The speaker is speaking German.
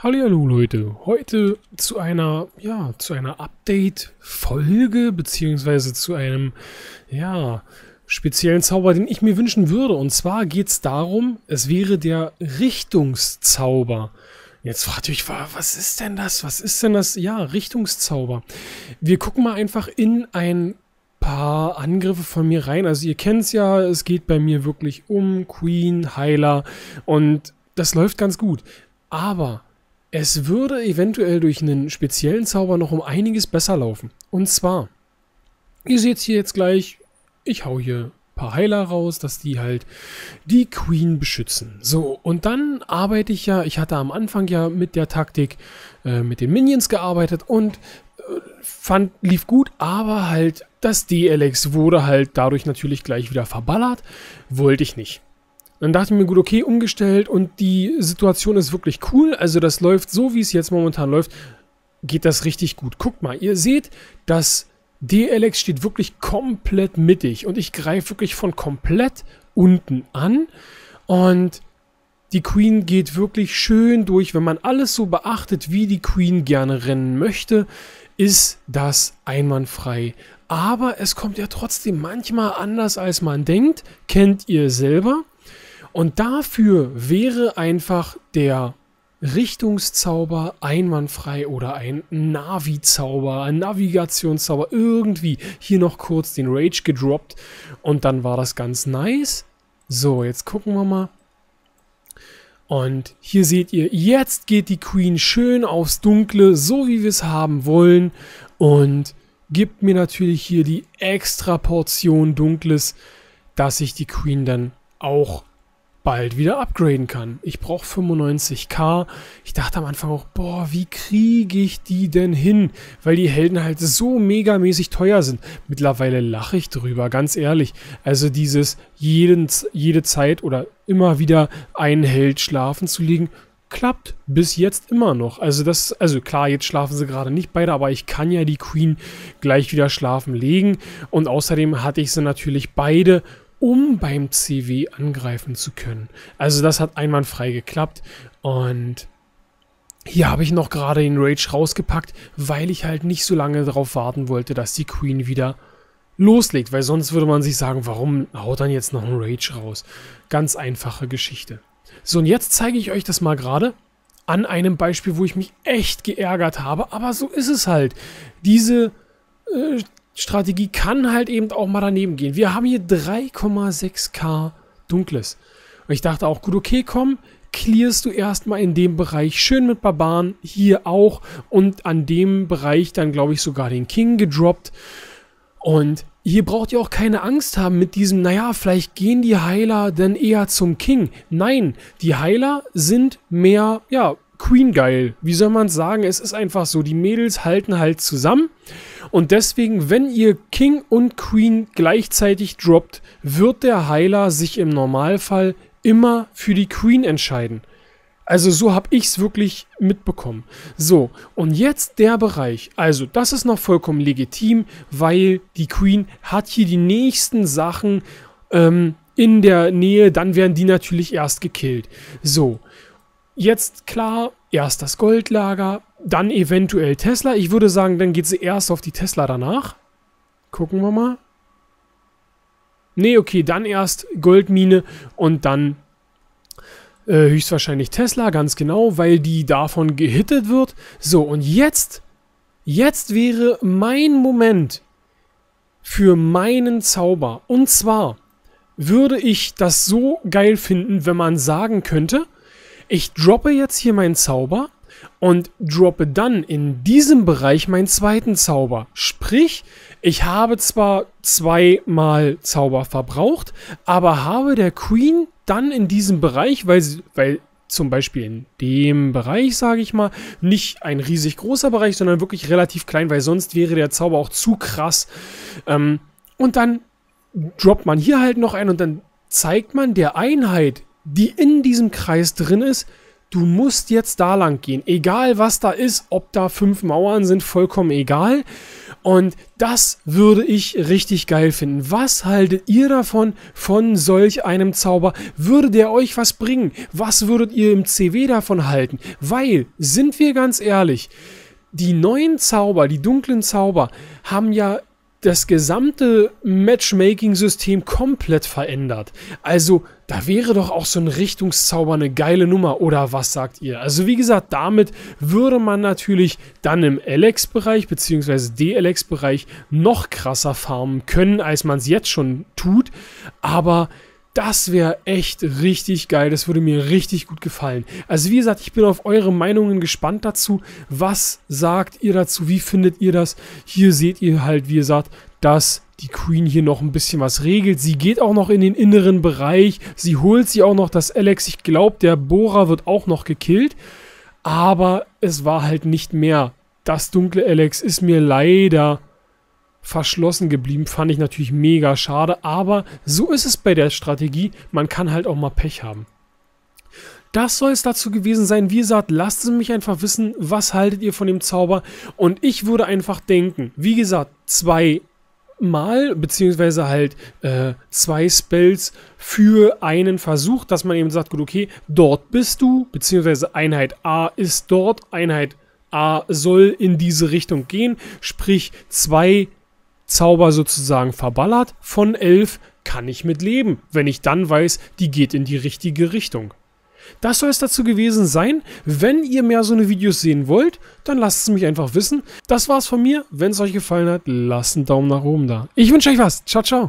Hallo Leute, heute zu einer, ja, zu einer Update-Folge, beziehungsweise zu einem, ja, speziellen Zauber, den ich mir wünschen würde. Und zwar geht es darum, es wäre der Richtungszauber. Jetzt fragt ihr euch, was ist denn das? Was ist denn das? Ja, Richtungszauber. Wir gucken mal einfach in ein paar Angriffe von mir rein. Also ihr kennt es ja, es geht bei mir wirklich um Queen, Heiler und das läuft ganz gut. Aber es würde eventuell durch einen speziellen Zauber noch um einiges besser laufen. Und zwar, ihr seht hier jetzt gleich, ich hau hier ein paar Heiler raus, dass die halt die Queen beschützen. So, und dann arbeite ich ja, ich hatte am Anfang ja mit der Taktik äh, mit den Minions gearbeitet und äh, fand, lief gut, aber halt das DLX wurde halt dadurch natürlich gleich wieder verballert. Wollte ich nicht. Dann dachte ich mir, gut, okay, umgestellt und die Situation ist wirklich cool. Also das läuft so, wie es jetzt momentan läuft, geht das richtig gut. Guckt mal, ihr seht, das DLX steht wirklich komplett mittig und ich greife wirklich von komplett unten an und die Queen geht wirklich schön durch. Wenn man alles so beachtet, wie die Queen gerne rennen möchte, ist das einwandfrei. Aber es kommt ja trotzdem manchmal anders, als man denkt. Kennt ihr selber? Und dafür wäre einfach der Richtungszauber einwandfrei oder ein Navi-Zauber, ein Navigationszauber, irgendwie hier noch kurz den Rage gedroppt und dann war das ganz nice. So, jetzt gucken wir mal. Und hier seht ihr, jetzt geht die Queen schön aufs Dunkle, so wie wir es haben wollen und gibt mir natürlich hier die extra Portion Dunkles, dass ich die Queen dann auch bald wieder upgraden kann. Ich brauche 95k. Ich dachte am Anfang auch, boah, wie kriege ich die denn hin? Weil die Helden halt so megamäßig teuer sind. Mittlerweile lache ich drüber, ganz ehrlich. Also dieses jeden, jede Zeit oder immer wieder einen Held schlafen zu legen, klappt bis jetzt immer noch. Also das, also klar, jetzt schlafen sie gerade nicht beide, aber ich kann ja die Queen gleich wieder schlafen legen. Und außerdem hatte ich sie natürlich beide um beim CW angreifen zu können. Also das hat einwandfrei geklappt und hier habe ich noch gerade den Rage rausgepackt, weil ich halt nicht so lange darauf warten wollte, dass die Queen wieder loslegt, weil sonst würde man sich sagen, warum haut dann jetzt noch ein Rage raus? Ganz einfache Geschichte. So, und jetzt zeige ich euch das mal gerade an einem Beispiel, wo ich mich echt geärgert habe, aber so ist es halt. Diese äh, Strategie kann halt eben auch mal daneben gehen. Wir haben hier 3,6k Dunkles. Und ich dachte auch, gut, okay, komm, clearst du erstmal in dem Bereich schön mit Barbaren, hier auch und an dem Bereich dann, glaube ich, sogar den King gedroppt. Und hier braucht ihr auch keine Angst haben mit diesem, naja, vielleicht gehen die Heiler dann eher zum King. Nein, die Heiler sind mehr, ja, Queen geil. Wie soll man sagen? Es ist einfach so, die Mädels halten halt zusammen. Und deswegen, wenn ihr King und Queen gleichzeitig droppt, wird der Heiler sich im Normalfall immer für die Queen entscheiden. Also so habe ich es wirklich mitbekommen. So, und jetzt der Bereich. Also das ist noch vollkommen legitim, weil die Queen hat hier die nächsten Sachen ähm, in der Nähe. Dann werden die natürlich erst gekillt. So, Jetzt klar, erst das Goldlager, dann eventuell Tesla. Ich würde sagen, dann geht sie erst auf die Tesla danach. Gucken wir mal. Nee, okay, dann erst Goldmine und dann äh, höchstwahrscheinlich Tesla, ganz genau, weil die davon gehittet wird. So, und jetzt, jetzt wäre mein Moment für meinen Zauber. Und zwar würde ich das so geil finden, wenn man sagen könnte, ich droppe jetzt hier meinen Zauber und droppe dann in diesem Bereich meinen zweiten Zauber. Sprich, ich habe zwar zweimal Zauber verbraucht, aber habe der Queen dann in diesem Bereich, weil, weil zum Beispiel in dem Bereich, sage ich mal, nicht ein riesig großer Bereich, sondern wirklich relativ klein, weil sonst wäre der Zauber auch zu krass. Ähm, und dann droppt man hier halt noch ein und dann zeigt man der Einheit, die in diesem Kreis drin ist, du musst jetzt da lang gehen. Egal was da ist, ob da fünf Mauern sind, vollkommen egal. Und das würde ich richtig geil finden. Was haltet ihr davon, von solch einem Zauber? Würde der euch was bringen? Was würdet ihr im CW davon halten? Weil, sind wir ganz ehrlich, die neuen Zauber, die dunklen Zauber, haben ja das gesamte Matchmaking-System komplett verändert. Also, da wäre doch auch so ein Richtungszauber eine geile Nummer, oder was sagt ihr? Also, wie gesagt, damit würde man natürlich dann im LX-Bereich bzw. DLX-Bereich noch krasser farmen können, als man es jetzt schon tut. Aber das wäre echt richtig geil. Das würde mir richtig gut gefallen. Also wie gesagt, ich bin auf eure Meinungen gespannt dazu. Was sagt ihr dazu? Wie findet ihr das? Hier seht ihr halt, wie gesagt, dass die Queen hier noch ein bisschen was regelt. Sie geht auch noch in den inneren Bereich. Sie holt sie auch noch das Alex. Ich glaube, der Bohrer wird auch noch gekillt. Aber es war halt nicht mehr. Das dunkle Alex ist mir leider verschlossen geblieben. Fand ich natürlich mega schade, aber so ist es bei der Strategie. Man kann halt auch mal Pech haben. Das soll es dazu gewesen sein. Wie gesagt, lasst es mich einfach wissen, was haltet ihr von dem Zauber. Und ich würde einfach denken, wie gesagt, zwei Mal, beziehungsweise halt äh, zwei Spells für einen Versuch, dass man eben sagt, gut, okay, dort bist du, beziehungsweise Einheit A ist dort, Einheit A soll in diese Richtung gehen, sprich zwei Zauber sozusagen verballert von 11, kann ich mit leben, wenn ich dann weiß, die geht in die richtige Richtung. Das soll es dazu gewesen sein. Wenn ihr mehr so eine Videos sehen wollt, dann lasst es mich einfach wissen. Das war's von mir. Wenn es euch gefallen hat, lasst einen Daumen nach oben da. Ich wünsche euch was. Ciao, ciao.